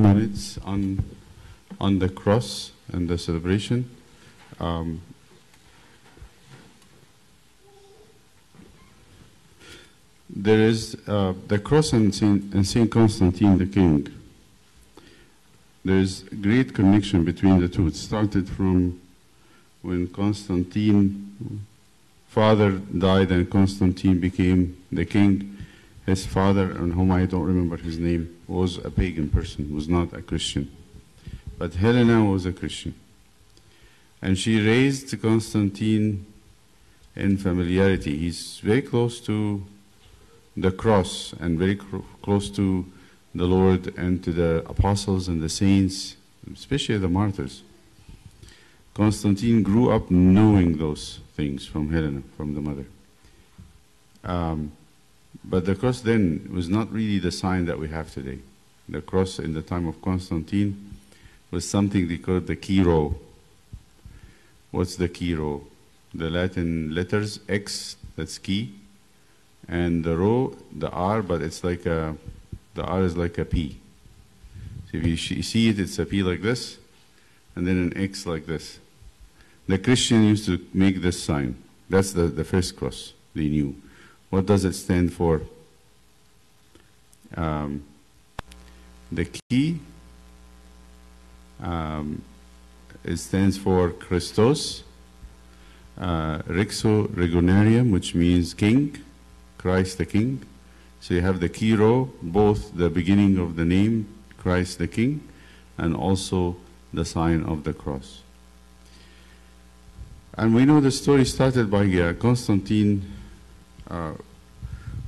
minutes on on the cross and the celebration. Um, there is uh, the cross and Saint, and Saint Constantine the King. There is great connection between the two. It started from when Constantine father died and Constantine became the king. His father, and whom I don't remember his name, was a pagan person, was not a Christian. But Helena was a Christian. And she raised Constantine in familiarity. He's very close to the cross and very close to the Lord and to the apostles and the saints, especially the martyrs. Constantine grew up knowing those things from Helena, from the mother. Um, but the cross then was not really the sign that we have today. The cross in the time of Constantine was something they called the Chi-Rho. What's the Chi-Rho? The Latin letters X, that's key, and the rho, the R, but it's like a, the R is like a P. So if you see it, it's a P like this, and then an X like this. The Christian used to make this sign. That's the, the first cross they knew. What does it stand for? Um, the key, um, it stands for Christos, uh, Rixo Regonarium, which means king, Christ the king. So you have the Chi Rho, both the beginning of the name, Christ the king, and also the sign of the cross. And we know the story started by uh, Constantine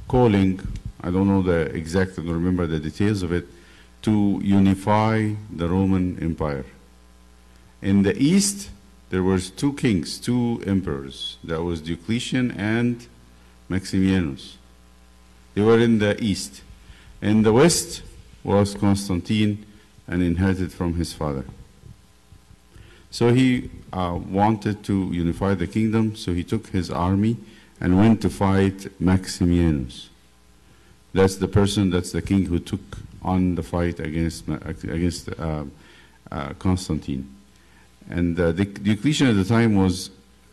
calling, I don't know the exact, I don't remember the details of it, to unify the Roman Empire. In the east, there was two kings, two emperors. That was Diocletian and Maximianus. They were in the east. In the west was Constantine and inherited from his father. So he uh, wanted to unify the kingdom, so he took his army and went to fight Maximianus. That's the person, that's the king who took on the fight against, against uh, uh, Constantine. And uh, Diocletian at the time was,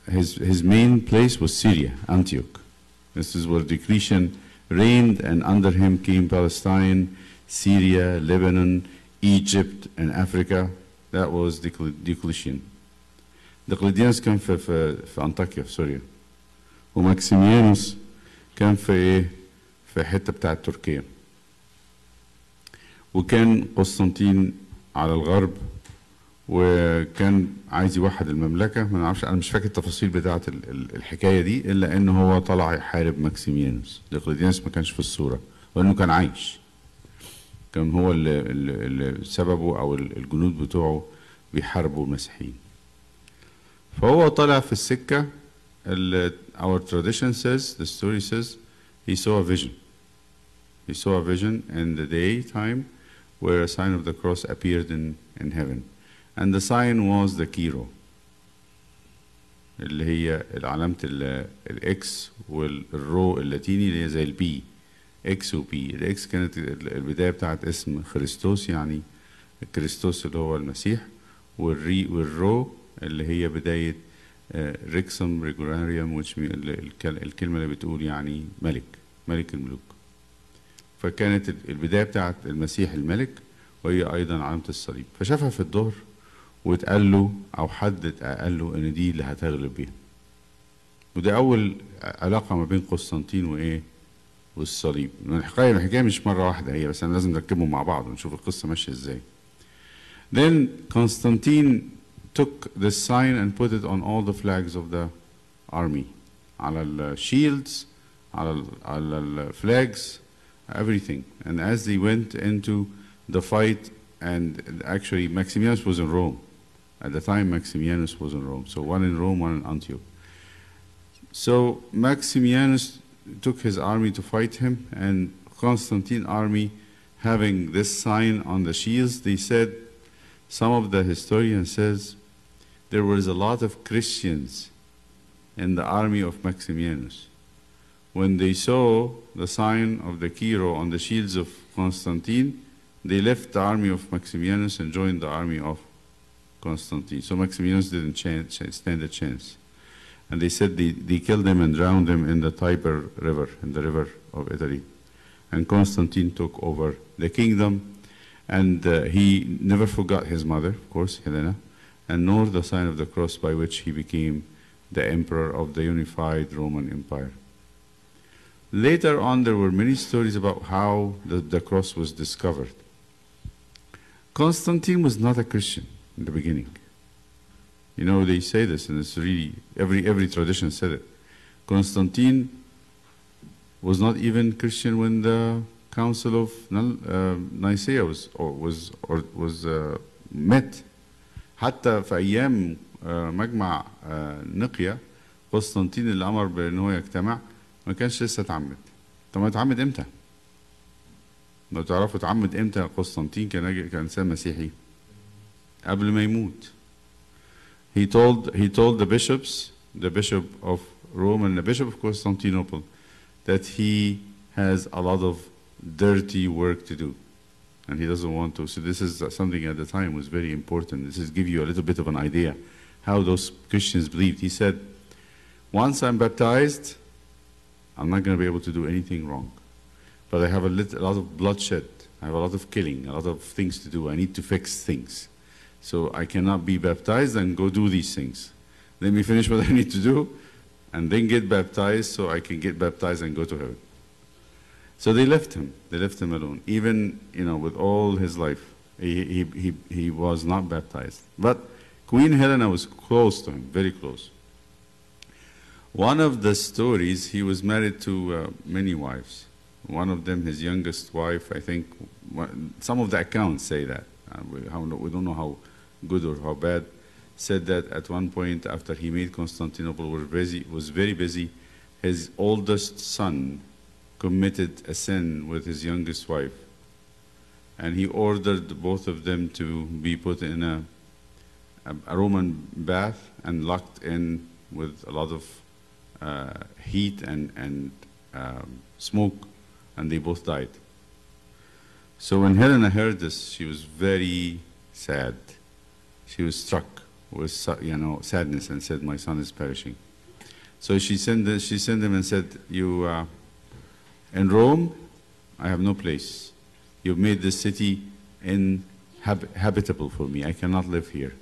his, his main place was Syria, Antioch. This is where Diocletian reigned, and under him came Palestine, Syria, Lebanon, Egypt, and Africa. That was Diocletian. Diocletian's come from Antakya, Syria. وماكسيميانوس كان في إيه؟ في حتة بتاعة تركيا. وكان قسطنطين على الغرب وكان عايز يوحد المملكة. ما نعرفش أنا مش فاكر التفاصيل بتاعة ال- ال- الحكاية دي إلا إن هو طلع يحارب ماكسيميانوس. دقلديانوس ما كانش في الصورة لأنه كان عايش. كان هو اللي, اللي, سببه أو ال- الجنود بتوعه بيحاربوا المسيحيين. فهو طلع في السكة ال- Uh, our tradition says, the story says, he saw a vision. He saw a vision in the daytime where a sign of the cross appeared in, in heaven. And the sign was the Chi-Rho. اللي هي علامة X والرو اللاتيني اللي هي زي البي اكس كانت البداية بتاعت اسم خريستوس يعني كريستوس اللي هو المسيح والري والرو اللي هي بداية ريكسم which mean- ال- الكل- الكلمة اللي بتقول يعني ملك ملك الملوك. فكانت ال- البداية بتاعت المسيح الملك وهي أيضا علامة الصليب. فشافها في الظهر واتقال له أو حد قال له إن دي اللي هتغلب بيها. وده أول علاقة ما بين قسطنطين وإيه؟ والصليب. الحكاية الحكاية مش مرة واحدة هي بس أنا لازم نركبهم مع بعض ونشوف القصة ماشية إزاي. Then Constantine took this sign and put it on all the flags of the army على ال shields على ال على ال flags everything and as they went into the fight and actually Maximianus was in Rome at the time Maximianus was in Rome so one in Rome one in Antioch so Maximianus took his army to fight him and Constantine army having this sign on the shields they said some of the historians says there was a lot of Christians in the army of Maximianus. When they saw the sign of the Chi-Rho on the shields of Constantine, they left the army of Maximianus and joined the army of Constantine. So Maximianus didn't chance, stand a chance. And they said they, they killed him and drowned him in the Tiber River, in the river of Italy. And Constantine took over the kingdom. And uh, he never forgot his mother, of course, Helena, and nor the sign of the cross by which he became the emperor of the unified Roman Empire. Later on, there were many stories about how the, the cross was discovered. Constantine was not a Christian in the beginning. You know, they say this, and it's really, every, every tradition said it. Constantine was not even Christian when the Council of uh, Nicaea was, or was, or was uh, met. حتى في أيام مجمع نقيا قسطنطين اللي أمر بأن هو يجتمع ما كانش لسه اتعمد. طب ما اتعمد إمتى؟ لو تعرفوا اتعمد إمتى قسطنطين كان كان إنسان مسيحي؟ قبل ما يموت. He told he told the bishops, the bishop of Rome and the bishop of Constantinople, that he has a lot of dirty work to do and he doesn't want to. So this is something at the time was very important. This is give you a little bit of an idea how those christians believed. He said once i'm baptized i'm not going to be able to do anything wrong. But i have a, a lot of bloodshed. I have a lot of killing a lot of things to do. I need to fix things. So i cannot be baptized and go do these things. Let me finish what i need to do and then get baptized so I can get baptized and go to heaven. So they left him. They left him alone. Even, you know, with all his life, he, he, he, he was not baptized. But Queen Helena was close to him, very close. One of the stories, he was married to uh, many wives. One of them, his youngest wife, I think, some of the accounts say that. Uh, we, we don't know how good or how bad said that at one point after he made Constantinople was busy, was very busy, his oldest son committed a sin with his youngest wife. And he ordered both of them to be put in a, a, Roman bath and locked in with a lot of uh, heat and, and um, smoke, and they both died. So when Helena heard this, she was very sad. She was struck with you know sadness and said, "My son is perishing." So she sent she sent him and said, "You uh, in Rome, I have no place. You've made this city inhabitable for me. I cannot live here.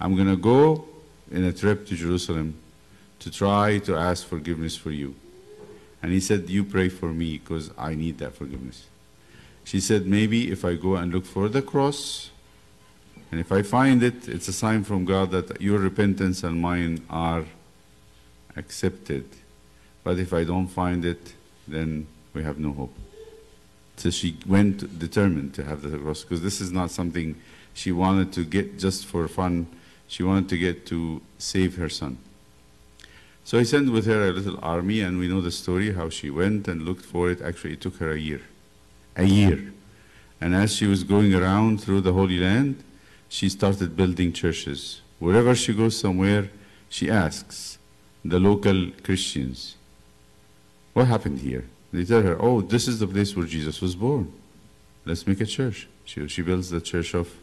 I'm going to go in a trip to Jerusalem to try to ask forgiveness for you." And he said, "You pray for me because I need that forgiveness." She said, "Maybe if I go and look for the cross." And if I find it, it's a sign from God that your repentance and mine are accepted. But if I don't find it, then we have no hope. So she went determined to have the cross because this is not something she wanted to get just for fun. She wanted to get to save her son. So he sent with her a little army, and we know the story how she went and looked for it. Actually, it took her a year. A year. And as she was going around through the Holy Land, she started building churches. Wherever she goes somewhere, she asks the local Christians, What happened here? They tell her, Oh, this is the place where Jesus was born. Let's make a church. She, she builds the church of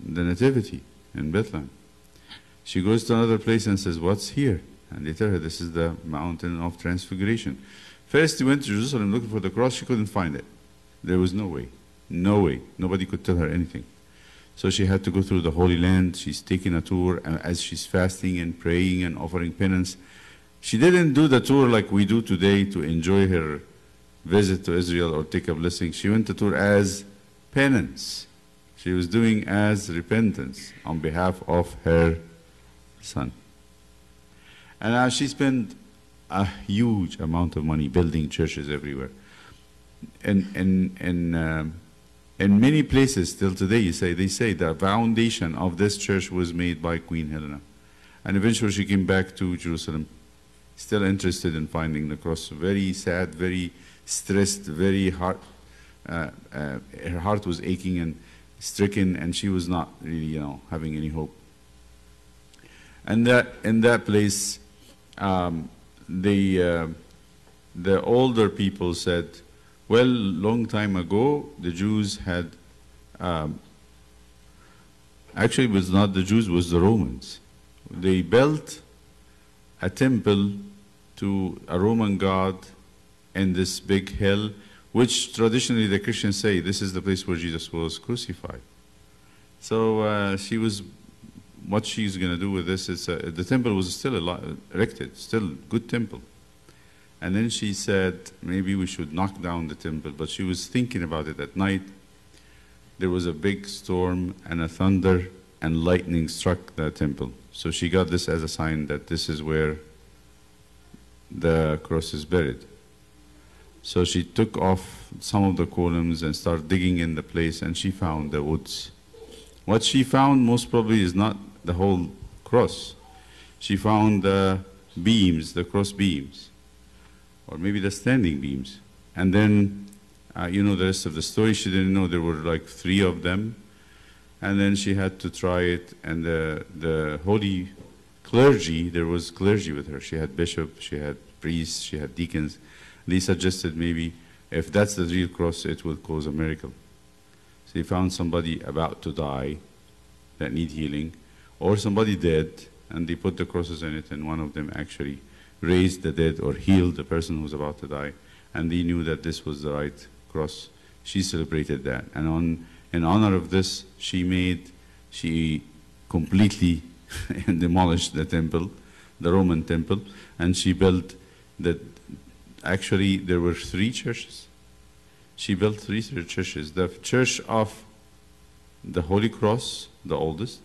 the Nativity in Bethlehem. She goes to another place and says, What's here? And they tell her, This is the mountain of transfiguration. First, she went to Jerusalem looking for the cross. She couldn't find it. There was no way. No way. Nobody could tell her anything. So she had to go through the Holy Land. She's taking a tour as she's fasting and praying and offering penance. She didn't do the tour like we do today to enjoy her visit to Israel or take a blessing. She went the tour as penance. She was doing as repentance on behalf of her son. And now she spent a huge amount of money building churches everywhere. And, and, and um, in many places still today you say they say the foundation of this church was made by queen helena and eventually she came back to jerusalem still interested in finding the cross very sad very stressed very heart uh, uh, her heart was aching and stricken and she was not really you know having any hope and that in that place um, the uh, the older people said Well, long time ago, the Jews had, um, actually, it was not the Jews, it was the Romans. They built a temple to a Roman god in this big hill, which traditionally the Christians say this is the place where Jesus was crucified. So uh, she was, what she's going to do with this is, uh, the temple was still erected, still good temple. And then she said, maybe we should knock down the temple. But she was thinking about it at night. There was a big storm and a thunder and lightning struck the temple. So she got this as a sign that this is where the cross is buried. So she took off some of the columns and started digging in the place and she found the woods. What she found most probably is not the whole cross. She found the beams, the cross beams or maybe the standing beams. And then, uh, you know, the rest of the story, she didn't know there were like three of them. And then she had to try it, and the, the holy clergy, there was clergy with her. She had bishop, she had priests, she had deacons. They suggested maybe if that's the real cross, it will cause a miracle. So they found somebody about to die that need healing, or somebody dead, and they put the crosses in it, and one of them actually raised the dead or healed the person who was about to die. And they knew that this was the right cross. She celebrated that. And on, in honor of this, she made, she completely demolished the temple, the Roman temple, and she built that. actually, there were three churches. She built three churches. The church of the Holy Cross, the oldest,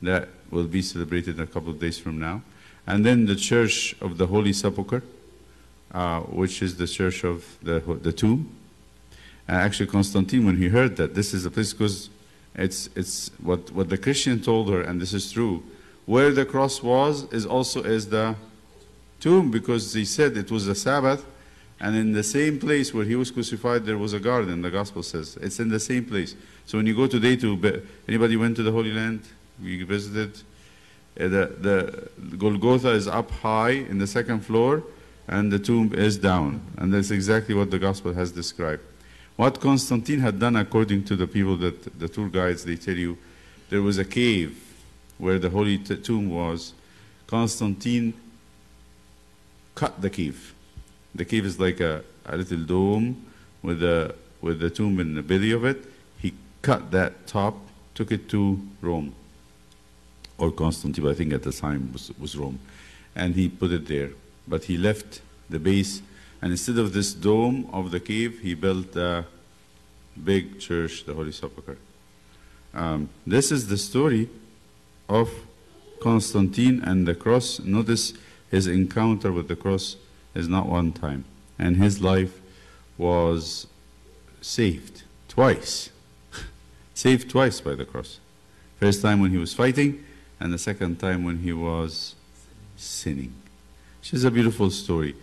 that will be celebrated a couple of days from now and then the Church of the Holy Sepulchre, uh, which is the church of the, the tomb. Actually, Constantine, when he heard that this is a place, because it's, it's what, what the Christian told her, and this is true, where the cross was is also is the tomb, because he said it was the Sabbath, and in the same place where he was crucified, there was a garden, the gospel says. It's in the same place. So when you go today to, anybody went to the Holy Land? We visited? Uh, the, the Golgotha is up high in the second floor, and the tomb is down. And that's exactly what the gospel has described. What Constantine had done, according to the people that the tour guides, they tell you, there was a cave where the holy tomb was. Constantine cut the cave. The cave is like a, a little dome with a with the tomb in the belly of it. He cut that top, took it to Rome or Constantine, I think at the time was, was Rome. And he put it there. But he left the base, and instead of this dome of the cave, he built a big church, the Holy Sepulchre. Um, this is the story of Constantine and the cross. Notice his encounter with the cross is not one time, and his life was saved twice. saved twice by the cross. First time when he was fighting, and the second time when he was sinning. Which is a beautiful story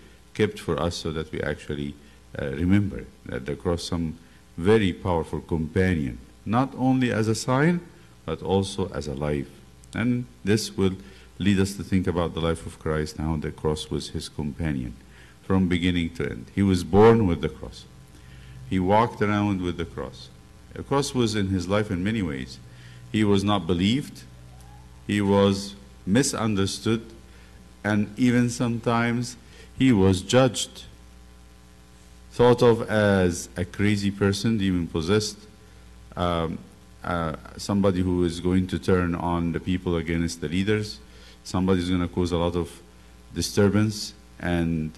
kept for us so that we actually uh, remember that the cross some very powerful companion, not only as a sign, but also as a life. And this will lead us to think about the life of Christ, how the cross was his companion from beginning to end. He was born with the cross. He walked around with the cross. The cross was in his life in many ways. He was not believed, he was misunderstood, and even sometimes he was judged, thought of as a crazy person, demon possessed, um, uh, somebody who is going to turn on the people against the leaders, somebody who's going to cause a lot of disturbance, and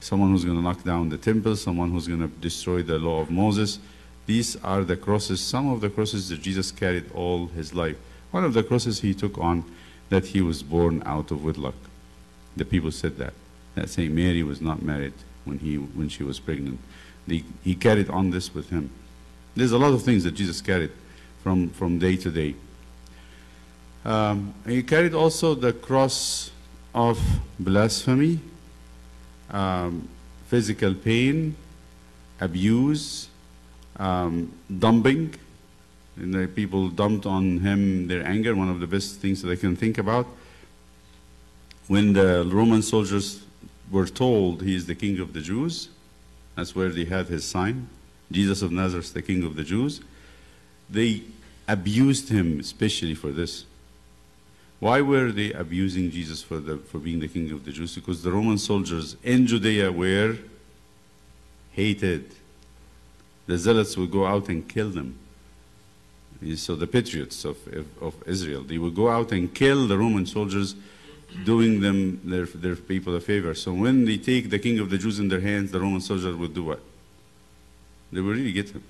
someone who's going to knock down the temple, someone who's going to destroy the law of Moses. These are the crosses, some of the crosses that Jesus carried all his life. One of the crosses he took on that he was born out of wedlock. The people said that. That St. Mary was not married when, he, when she was pregnant. He carried on this with him. There's a lot of things that Jesus carried from, from day to day. Um, he carried also the cross of blasphemy, um, physical pain, abuse, um, dumping, and the people dumped on him their anger, one of the best things that I can think about. When the Roman soldiers were told he is the king of the Jews, That's where they had his sign. Jesus of Nazareth, the King of the Jews. They abused him especially for this. Why were they abusing Jesus for, the, for being the King of the Jews? Because the Roman soldiers in Judea were hated. The zealots would go out and kill them. So the patriots of, of Israel, they would go out and kill the Roman soldiers, doing them their, their people a favor. So when they take the king of the Jews in their hands, the Roman soldiers would do what? They would really get him.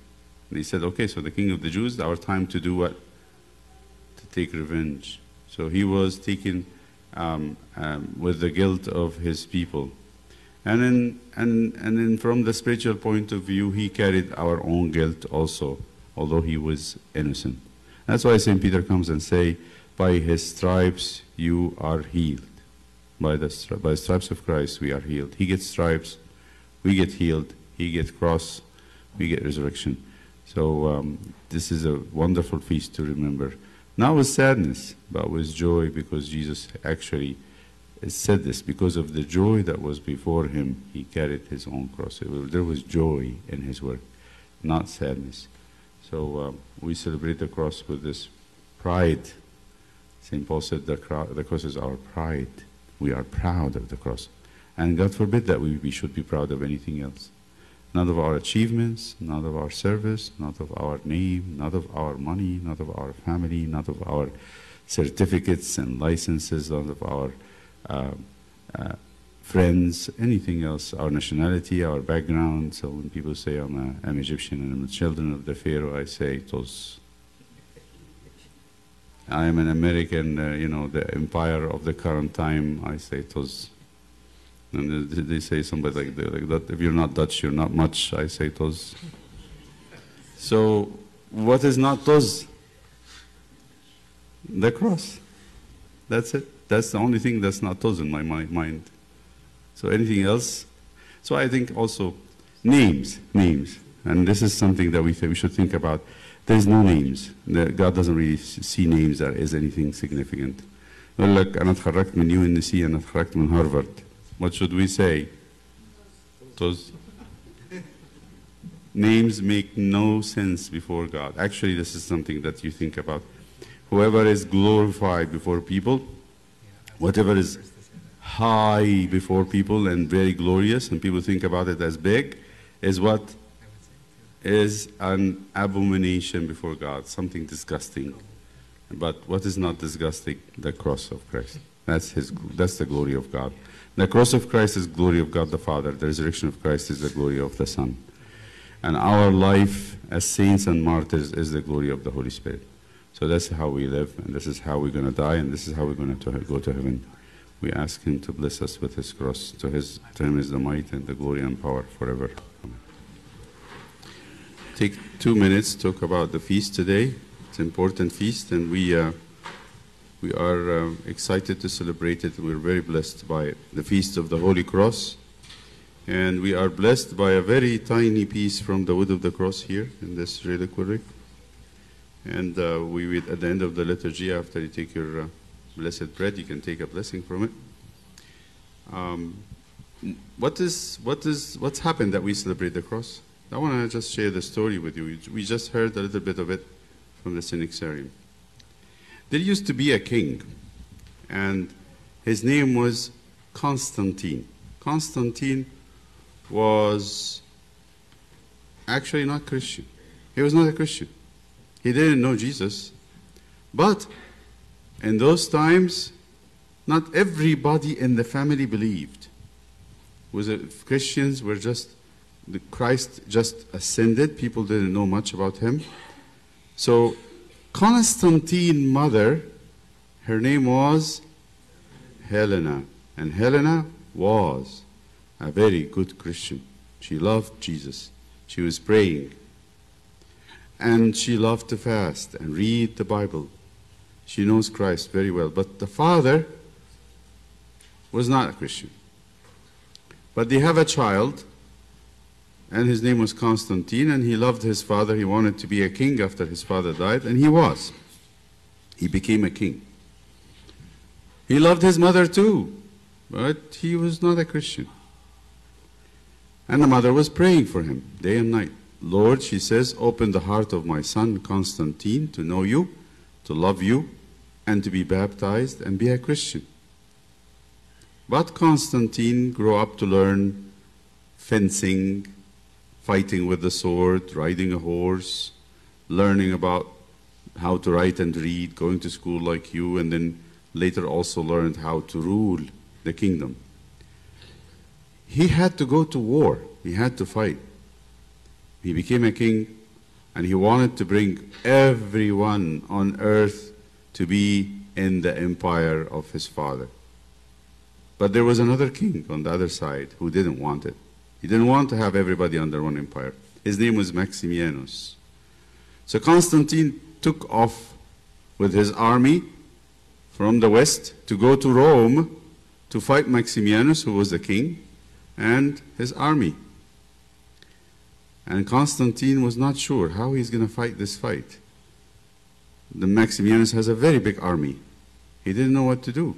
They said, okay, so the king of the Jews, our time to do what? To take revenge. So he was taken um, um, with the guilt of his people. And then, and, and then from the spiritual point of view, he carried our own guilt also, although he was innocent. That's why St. Peter comes and say, by his stripes you are healed. By the, by the stripes of Christ we are healed. He gets stripes, we get healed. He gets cross, we get resurrection. So um, this is a wonderful feast to remember. Not with sadness, but with joy, because Jesus actually said this. Because of the joy that was before him, he carried his own cross. There was joy in his work, not sadness. So um, we celebrate the cross with this pride. St. Paul said the, the cross is our pride. We are proud of the cross. And God forbid that we, we should be proud of anything else. Not of our achievements, not of our service, not of our name, not of our money, not of our family, not of our certificates and licenses, not of our uh, uh, friends, anything else, our nationality, our background. So when people say I'm, a, I'm Egyptian and I'm the children of the Pharaoh, I say it was. I am an American, uh, you know, the empire of the current time. I say it was. And they say somebody like, like that. If you're not Dutch, you're not much. I say it was. So, what is not those? The cross. That's it. That's the only thing that's not those in my mind. So anything else? So I think also names, names, and this is something that we th- we should think about There's no names. The, God doesn't really see names that is anything significant. يقول لك أنا اتخرجت من يو ان سي أنا اتخرجت من هارفارد. What should we say? Those names make no sense before God. Actually, this is something that you think about. Whoever is glorified before people, whatever is high before people and very glorious, and people think about it as big, is what is an abomination before God, something disgusting. But what is not disgusting? The cross of Christ. That's his. That's the glory of God. The cross of Christ is glory of God the Father. The resurrection of Christ is the glory of the Son. And our life as saints and martyrs is the glory of the Holy Spirit. So that's how we live, and this is how we're going to die, and this is how we're going to go to heaven. We ask Him to bless us with His cross. To, his, to Him is the might and the glory and power forever. Take two minutes to talk about the feast today. It's an important feast, and we uh, we are uh, excited to celebrate it. We're very blessed by the feast of the Holy Cross, and we are blessed by a very tiny piece from the wood of the cross here in this reliquary. And uh, we, will, at the end of the liturgy, after you take your uh, blessed bread, you can take a blessing from it. Um, what is what is what's happened that we celebrate the cross? I want to just share the story with you. We just heard a little bit of it from the Synaxarium. There used to be a king, and his name was Constantine. Constantine was actually not Christian. He was not a Christian. He didn't know Jesus. But in those times, not everybody in the family believed. Was Christians were just the Christ just ascended. People didn't know much about him. So Constantine mother, her name was Helena. And Helena was a very good Christian. She loved Jesus. She was praying. And she loved to fast and read the Bible. She knows Christ very well. But the father was not a Christian. But they have a child, and his name was Constantine, and he loved his father. He wanted to be a king after his father died, and he was. He became a king. He loved his mother too, but he was not a Christian. And the mother was praying for him day and night. Lord, she says, open the heart of my son Constantine to know you, to love you, and to be baptized and be a Christian. But Constantine grew up to learn fencing, fighting with the sword, riding a horse, learning about how to write and read, going to school like you, and then later also learned how to rule the kingdom. He had to go to war, he had to fight. He became a king, and he wanted to bring everyone on earth to be in the empire of his father. But there was another king on the other side who didn't want it. He didn't want to have everybody under one empire. His name was Maximianus. So Constantine took off with his army from the west to go to Rome to fight Maximianus, who was the king, and his army. And Constantine was not sure how he's going to fight this fight. The Maximianus has a very big army. He didn't know what to do.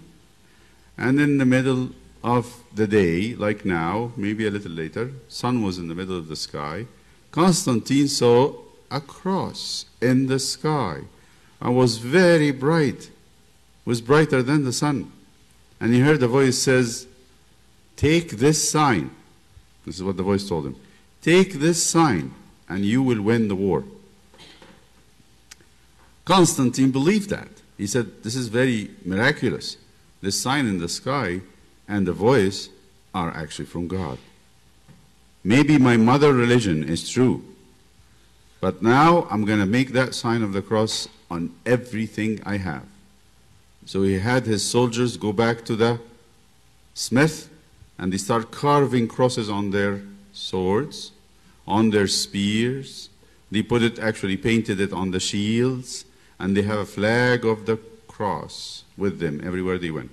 And in the middle of the day, like now, maybe a little later, sun was in the middle of the sky. Constantine saw a cross in the sky and was very bright, was brighter than the sun. And he heard a voice says, Take this sign. This is what the voice told him. Take this sign and you will win the war. Constantine believed that. He said, This is very miraculous. This sign in the sky and the voice are actually from God. Maybe my mother religion is true, but now I'm going to make that sign of the cross on everything I have. So he had his soldiers go back to the smith and they start carving crosses on their swords, on their spears. They put it, actually painted it on the shields, and they have a flag of the cross with them everywhere they went.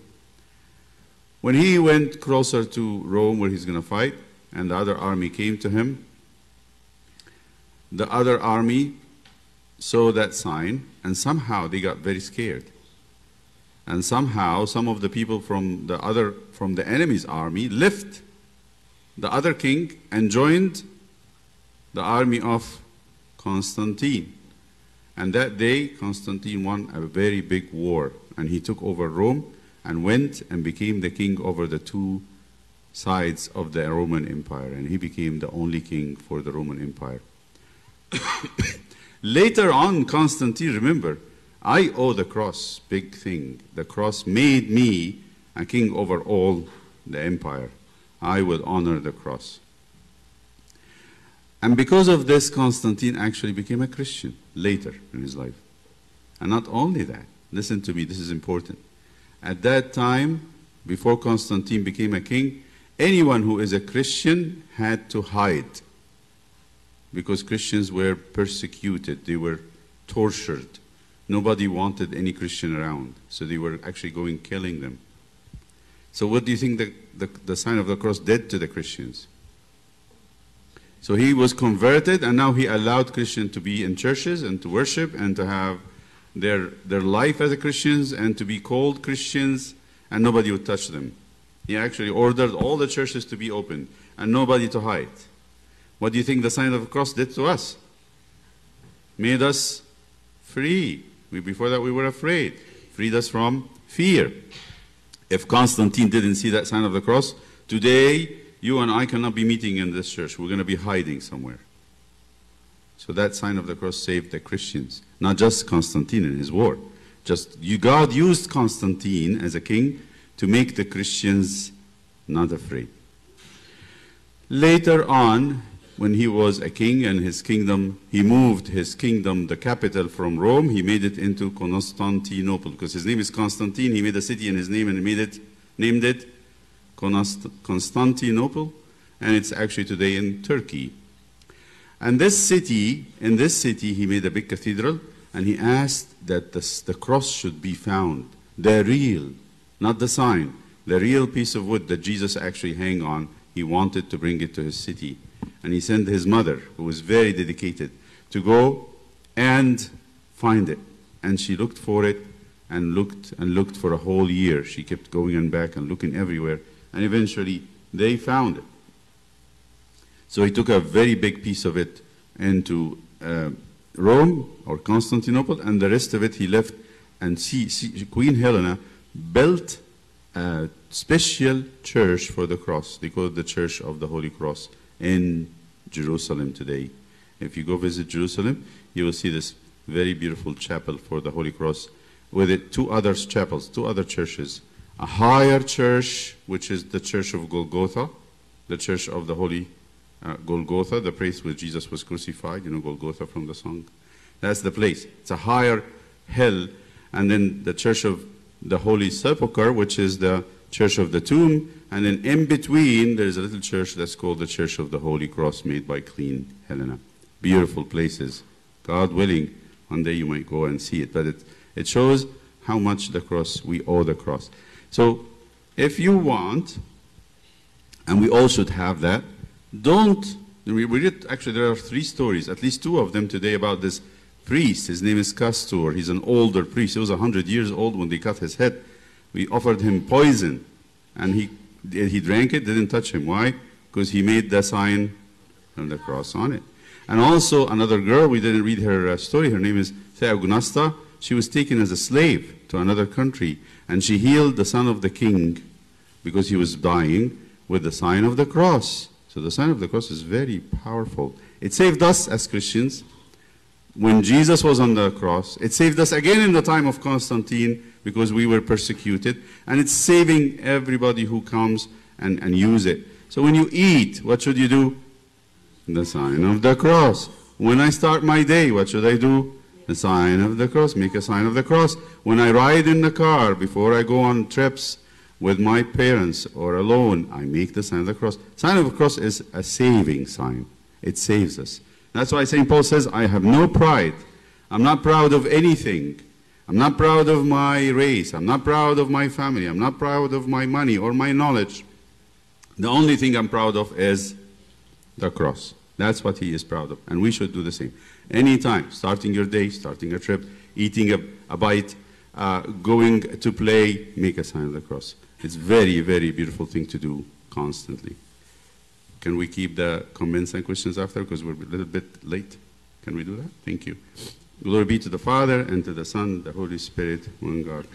When he went closer to Rome where he's going to fight, and the other army came to him, the other army saw that sign, and somehow they got very scared. And somehow some of the people from the other from the enemy's army left the other king and joined the army of Constantine. And that day Constantine won a very big war and he took over Rome and went and became the king over the two sides of the Roman Empire. And he became the only king for the Roman Empire. Later on, Constantine, remember, I owe the cross, big thing. The cross made me a king over all the empire. I will honor the cross. And because of this, Constantine actually became a Christian later in his life. And not only that, listen to me, this is important. At that time, before Constantine became a king, anyone who is a Christian had to hide because Christians were persecuted, they were tortured. Nobody wanted any Christian around, so they were actually going killing them. So, what do you think the, the, the sign of the cross did to the Christians? So, he was converted, and now he allowed Christians to be in churches and to worship and to have their, their life as a Christians and to be called Christians, and nobody would touch them. He actually ordered all the churches to be open and nobody to hide. What do you think the sign of the cross did to us? Made us free. We, before that, we were afraid. Freed us from fear. If Constantine didn't see that sign of the cross, today you and I cannot be meeting in this church. We're going to be hiding somewhere. So that sign of the cross saved the Christians, not just Constantine and his war. Just you, God used Constantine as a king to make the Christians not afraid. Later on, when he was a king and his kingdom, he moved his kingdom, the capital from Rome, he made it into Constantinople because his name is Constantine. He made a city in his name and made it, named it Constantinople, and it's actually today in Turkey. And this city, in this city, he made a big cathedral, and he asked that the, the cross should be found, the real, not the sign, the real piece of wood that Jesus actually hung on. He wanted to bring it to his city and he sent his mother, who was very dedicated, to go and find it. And she looked for it and looked and looked for a whole year. She kept going and back and looking everywhere, and eventually they found it. So he took a very big piece of it into uh, Rome or Constantinople, and the rest of it he left. And see, see, Queen Helena built a special church for the cross. They call it the Church of the Holy Cross in Jerusalem today. If you go visit Jerusalem, you will see this very beautiful chapel for the Holy Cross with it two other chapels, two other churches. A higher church, which is the Church of Golgotha, the Church of the Holy uh, Golgotha, the place where Jesus was crucified, you know, Golgotha from the song. That's the place. It's a higher hill. And then the Church of the Holy Sepulchre, which is the Church of the Tomb. And then in between, there's a little church that's called the Church of the Holy Cross, made by Queen Helena. Beautiful places. God willing, one day you might go and see it. But it, it shows how much the cross, we owe the cross. So if you want, and we all should have that, don't, we, read, actually there are three stories, at least two of them today about this priest. His name is Castor. He's an older priest. He was 100 years old when they cut his head. We offered him poison, and he, he drank it, didn't touch him. Why? Because he made the sign of the cross on it. And also another girl, we didn't read her uh, story. Her name is Theognosta. She was taken as a slave to another country, and she healed the son of the king because he was dying with the sign of the cross. So the sign of the cross is very powerful. It saved us as Christians when Jesus was on the cross. It saved us again in the time of Constantine because we were persecuted. And it's saving everybody who comes and, and use it. So when you eat, what should you do? The sign of the cross. When I start my day, what should I do? The sign of the cross. Make a sign of the cross. When I ride in the car, before I go on trips with my parents or alone, I make the sign of the cross. Sign of the cross is a saving sign. It saves us. That's why St. Paul says, I have no pride. I'm not proud of anything. I'm not proud of my race. I'm not proud of my family. I'm not proud of my money or my knowledge. The only thing I'm proud of is the cross. That's what he is proud of. And we should do the same. Anytime, starting your day, starting a trip, eating a, a bite, uh, going to play, make a sign of the cross. It's very, very beautiful thing to do constantly. Can we keep the comments and questions after because we're a little bit late? Can we do that? Thank you. Glory be to the Father and to the Son, the Holy Spirit, one God.